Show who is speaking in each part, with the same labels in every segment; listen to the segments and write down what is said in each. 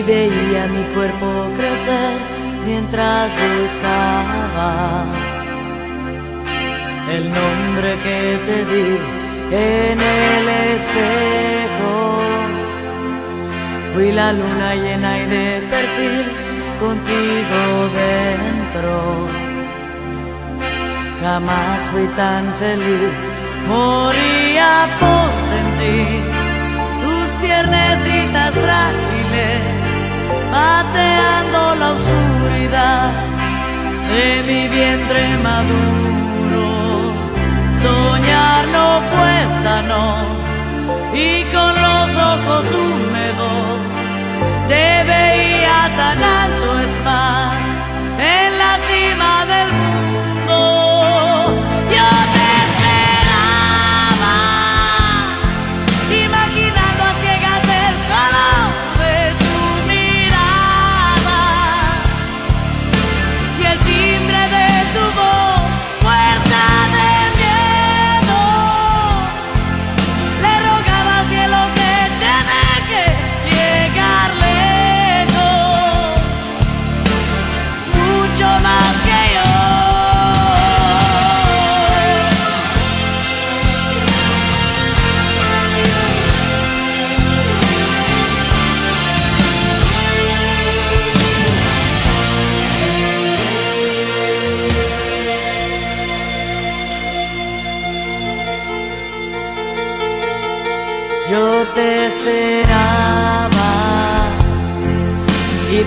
Speaker 1: y veía mi cuerpo crecer mientras buscaba el nombre que te di en el espejo. Fui la luna llena y de perfil contigo dentro. Jamás fui tan feliz, moría por sentir tus piernecitas frágiles, pateando la oscuridad de mi vientre maduro. Soñar no cuesta, no, y con los ojos húmedos te veía tan alto, es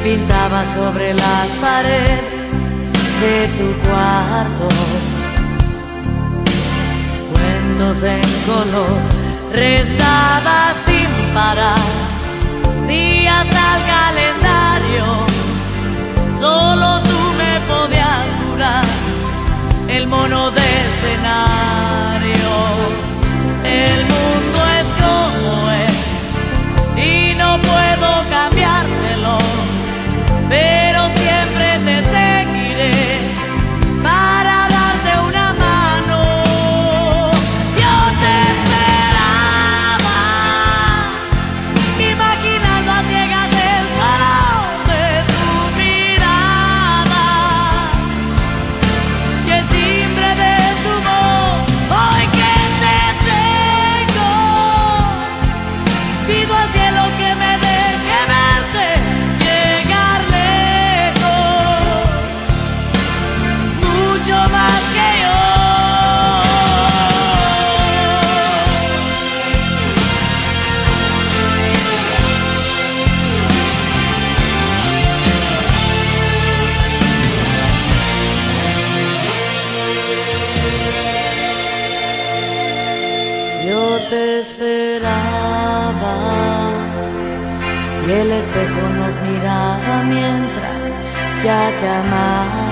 Speaker 1: pintaba sobre las paredes de tu cuarto cuentos en color, restaba sin parar días al calendario. Solo tú me podías jurar el mono de escenario. Pido al cielo que me deje verte llegar lejos, mucho más que yo. Yo te esperaba y el espejo nos miraba mientras ya te amaba.